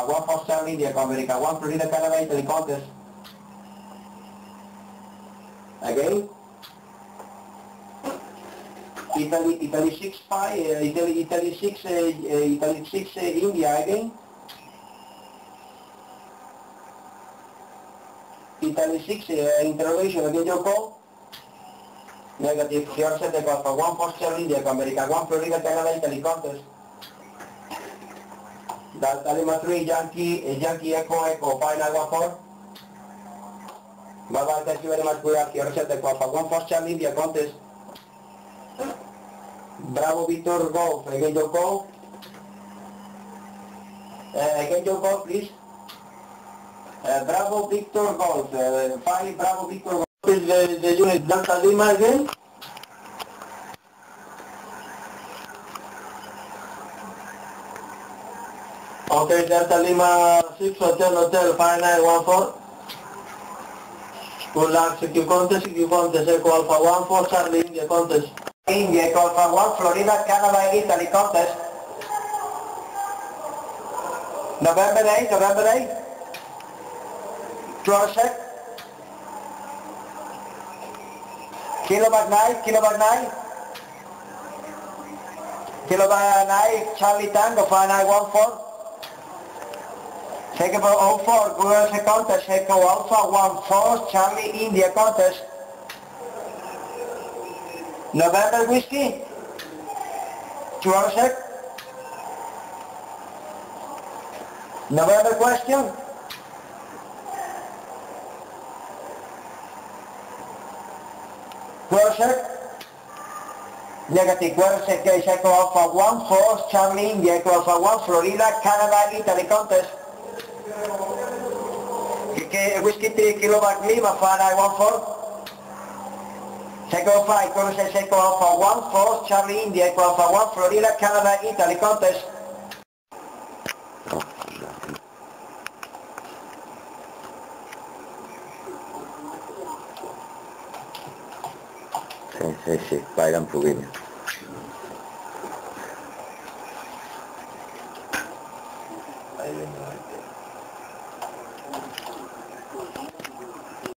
1 for Charlie, India, America 1, Florida, Canada, Italy, contest. Again. Italy, Italy 6, 5, uh, Italy, Italy 6, uh, uh, Italy 6, uh, India again. Italy 6, uh, interrogation, again your call. Negative, here set the Alpha 1 for Charlie, India, America 1, Florida, Canada, Italy, contest. Delta Lima 3, Yankee, uh, Yankee Echo, Echo, final one four. Bye bye, thank you very much, we are here set the Alpha 1 for Charlie, India, contest. Bravo Victor Golf, again your call. Uh, again your call, please. Uh, Bravo Victor Golf, uh, 5 Bravo Victor Golf. Is the, the unit Delta Lima again? Okay, Delta Lima uh, 6 Hotel Hotel 5914. Good luck, secure contest, secure contest, Echo Alpha 1 for Charlie India contest. India, Echo Alpha 1, Florida, Canada, Italy contest. November 8, November 8. 12 sec. 9, Kilo 9. Kilo 9, Charlie Tango 5914. Take about 04, Google contest, Echo Alpha 14, Charlie India contest. November whiskey, 12 sec. November question. Sec. Negative, twelve sec, Echo Alpha 1, 4, Charlie India, Echo Alpha 1, Florida, Canada, Italy contest. Que, que whisky 3 kilowatt me, my father I want for. Tango 5, Golden State Echo Alpha 1, Falls, Charlie India Echo Alpha 1, Florida, Canada, Italy, contest. Sí, sí, sí, bailan pluguines. Ahí viene la gente.